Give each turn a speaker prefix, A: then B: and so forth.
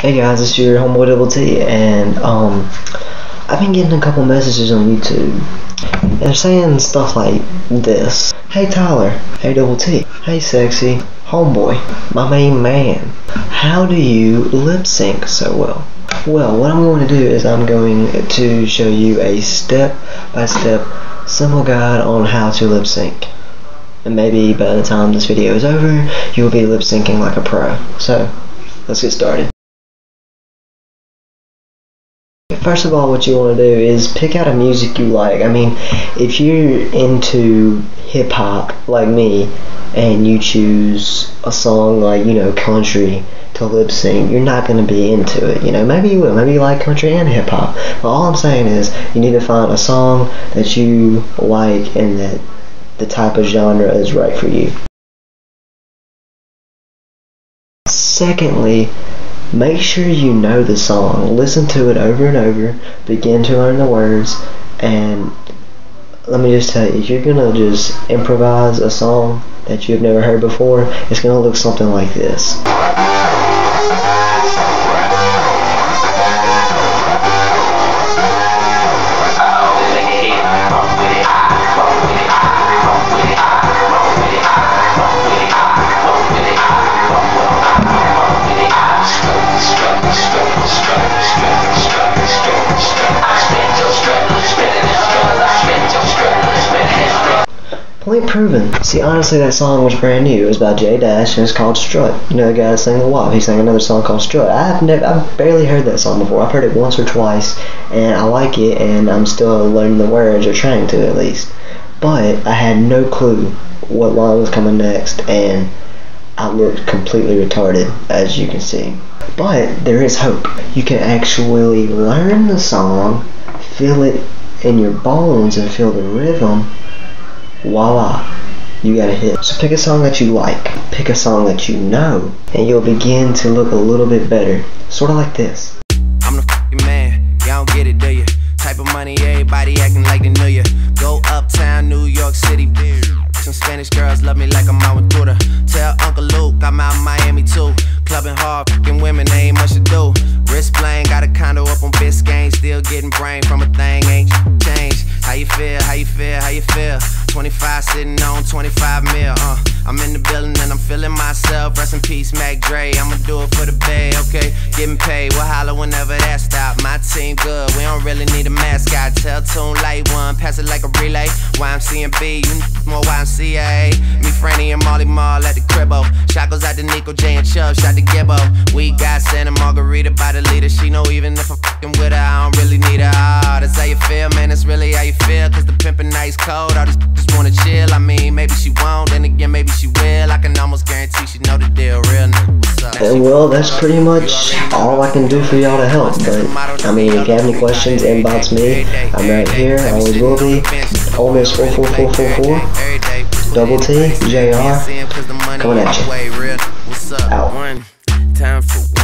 A: Hey guys, it's your homeboy Double T, and um, I've been getting a couple messages on YouTube, and they're saying stuff like this: Hey Tyler, hey Double T, hey sexy homeboy, my main man, how do you lip sync so well? Well, what I'm going to do is I'm going to show you a step-by-step -step simple guide on how to lip sync. And maybe by the time this video is over, you will be lip syncing like a pro. So, let's get started. First of all, what you want to do is pick out a music you like. I mean, if you're into hip hop like me, and you choose a song like, you know, country to lip sync, you're not going to be into it. You know, maybe you will. Maybe you like country and hip hop. But all I'm saying is, you need to find a song that you like and that the type of genre is right for you. Secondly, Make sure you know the song. Listen to it over and over. Begin to learn the words. And let me just tell you, if you're going to just improvise a song that you've never heard before, it's going to look something like this. Point proven. See, honestly, that song was brand new. It was by Jay Dash, and it's called Strut. You know the guy that sang The WAP. He sang another song called Strut. I've never, I've barely heard that song before. I've heard it once or twice, and I like it, and I'm still learning the words, or trying to at least. But I had no clue what line was coming next, and I looked completely retarded, as you can see. But there is hope. You can actually learn the song, feel it in your bones, and feel the rhythm voila, you got a hit. So pick a song that you like, pick a song that you know, and you'll begin to look a little bit better. Sort of like this.
B: I'm the man, y'all don't get it, do you? Type of money, everybody acting like they knew you. Go uptown, New York City, some Spanish girls love me like I'm out with. Tell Uncle Luke I'm out in Miami too. Clubbing hard, fucking women, ain't much to do. Wrist playing, got a condo up on Biscayne. Still getting brain from a thing, ain't changed. How you feel, how you feel, how you feel? 25 sitting on 25 mil, uh. I'm in the building and I'm feeling myself. Rest in peace, Mac Dre. I'ma do it for the bay, okay? Getting paid, we'll holler whenever that stop. My team good, we don't really need a mascot. Tell Tune Light One, pass it like a relay. YMC and B, you more YMCA. Me, Franny, and Molly Mall at the cribbo. Shot goes out to Nico J and Chubb, shot to Gibbo. We got Santa Margarita by the leader. She know even if I'm fucking with her, feel. That's really how you feel. Cause the pimpin' nice cold. All these just wanna chill. I mean, maybe she won't, then again, maybe she will. I can almost guarantee she know the deal. Real nigga.
A: And well, that's pretty much all I can do for y'all to help. But I mean, if you have any questions, inbox me. I'm right here. I always will be. Ole Miss 44444. Double T, JR. Coming at you. Out.
B: One time for